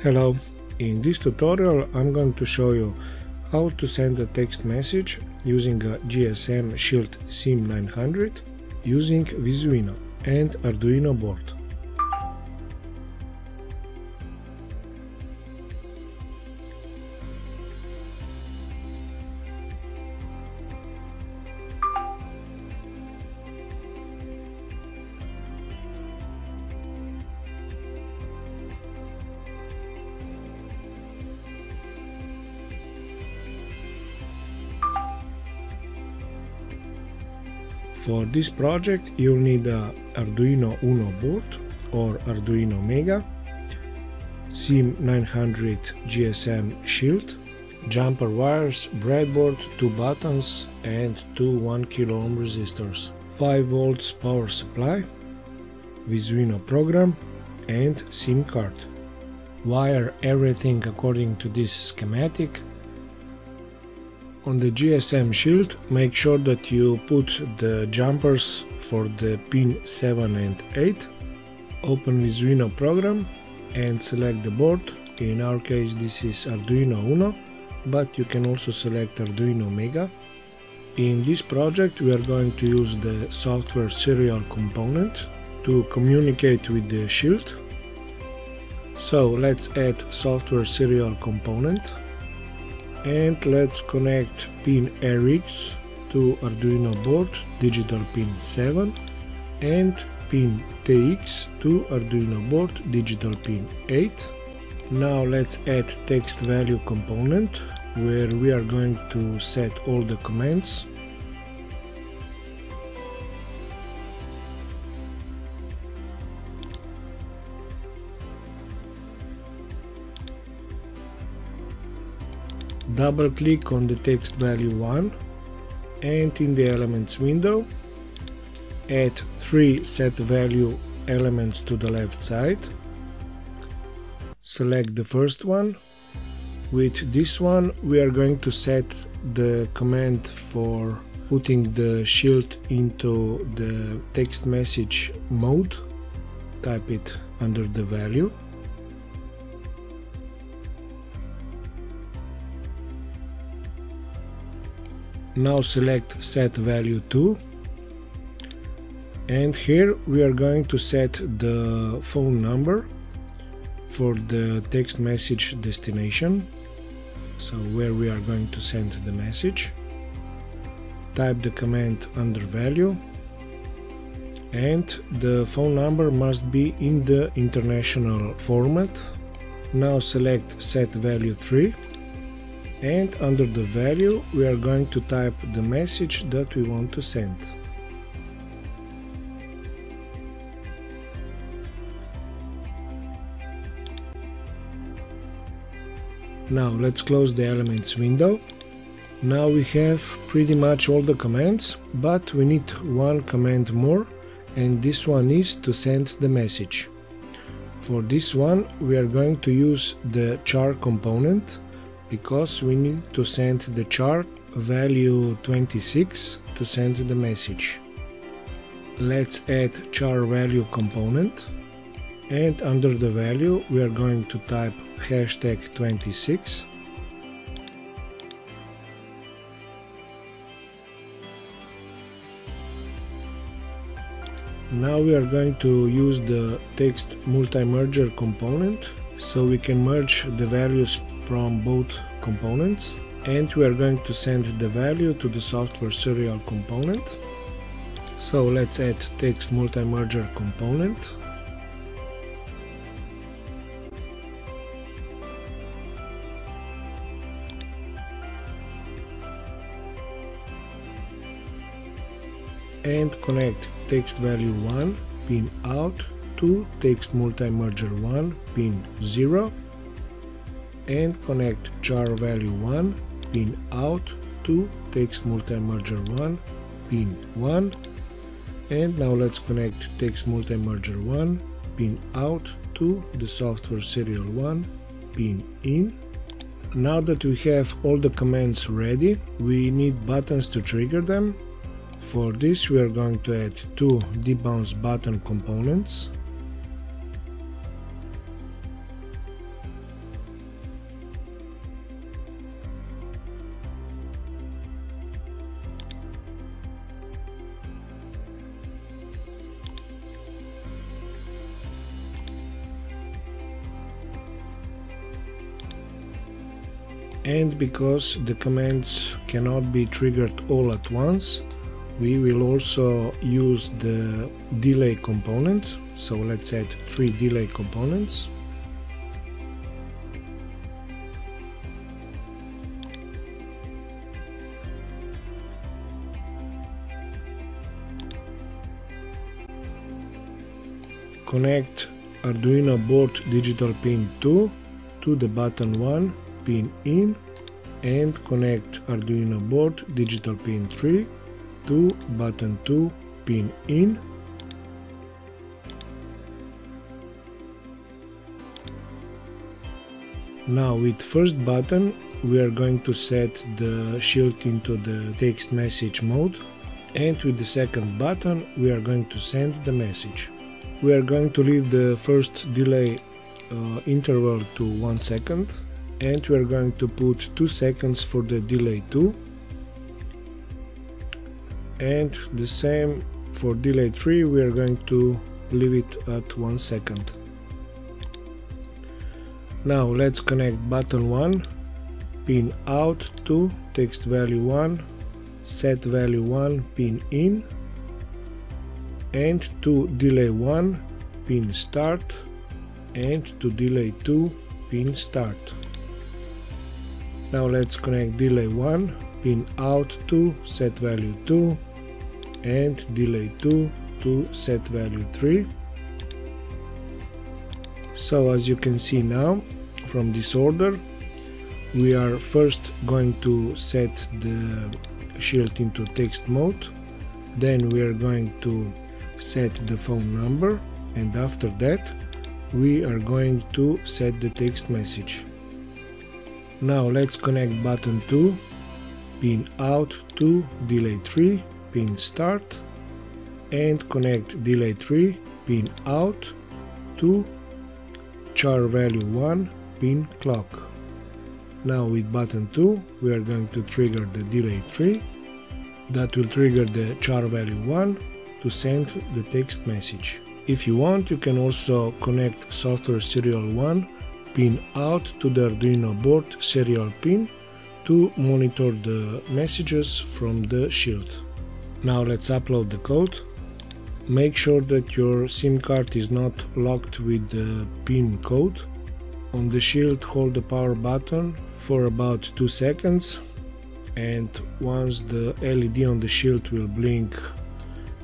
Hello, in this tutorial I'm going to show you how to send a text message using a GSM Shield SIM900 using Visuino and Arduino board. For this project you'll need a Arduino Uno board or Arduino Mega, SIM900 GSM shield, jumper wires, breadboard, two buttons and two 1 kilo ohm resistors, 5 volts power supply, Visuino program and SIM card. Wire everything according to this schematic on the GSM shield make sure that you put the jumpers for the pin 7 and 8 open Visuino program and select the board. In our case this is Arduino Uno but you can also select Arduino Mega. In this project we are going to use the software serial component to communicate with the shield. So let's add software serial component and let's connect pin RX to Arduino board digital pin 7 and pin TX to Arduino board digital pin 8. Now let's add text value component where we are going to set all the commands double click on the text value 1 and in the elements window add three set value elements to the left side. Select the first one. With this one we are going to set the command for putting the shield into the text message mode. Type it under the value now select set value to and here we are going to set the phone number for the text message destination. So where we are going to send the message. Type the command under value. And the phone number must be in the international format. Now select set value 3 and under the value we are going to type the message that we want to send. Now let's close the elements window. Now we have pretty much all the commands, but we need one command more and this one is to send the message. For this one we are going to use the char component because we need to send the char value 26 to send the message. Let's add char value component and under the value we are going to type hashtag 26 Now we are going to use the text multi-merger component so we can merge the values from both components and we are going to send the value to the software serial component. So let's add text multi-merger component. And connect text value 1 pin out to text multi-merger 1 pin 0 and connect char value 1 pin out to text multi-merger 1 pin 1 and now let's connect text multi-merger 1 pin out to the software serial 1 pin in. Now that we have all the commands ready we need buttons to trigger them. For this we are going to add two debounce button components and because the commands cannot be triggered all at once we will also use the delay components. So let's add three delay components. Connect Arduino board digital pin 2 to the button 1 pin in and connect Arduino board digital pin 3 to button 2 pin in. Now with first button we are going to set the shield into the text message mode. And with the second button we are going to send the message. We are going to leave the first delay uh, interval to 1 second and we are going to put 2 seconds for the delay 2 and the same for delay 3 we are going to leave it at 1 second. Now let's connect button 1 pin out to text value 1 set value 1 pin in and to delay 1 pin start and to delay 2 pin start. Now let's connect delay 1 pin out to set value 2 and delay 2 to set value 3. So as you can see now from this order we are first going to set the shield into text mode then we are going to set the phone number and after that we are going to set the text message. Now let's connect button 2, pin out to delay 3, pin start and connect delay 3, pin out to char value 1, pin clock. Now with button 2 we are going to trigger the delay 3 that will trigger the char value 1 to send the text message. If you want, you can also connect software serial 1 pin out to the Arduino board serial pin to monitor the messages from the shield. Now let's upload the code. Make sure that your SIM card is not locked with the pin code. On the shield hold the power button for about 2 seconds and once the LED on the shield will blink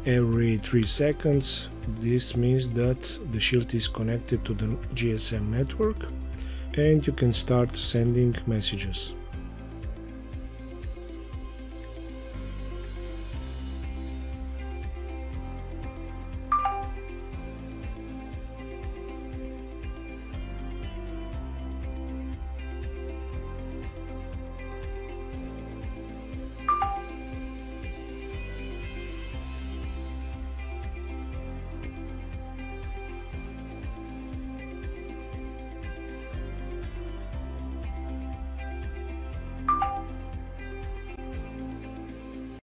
every 3 seconds this means that the shield is connected to the GSM network and you can start sending messages.